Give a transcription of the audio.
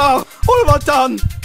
All of our done.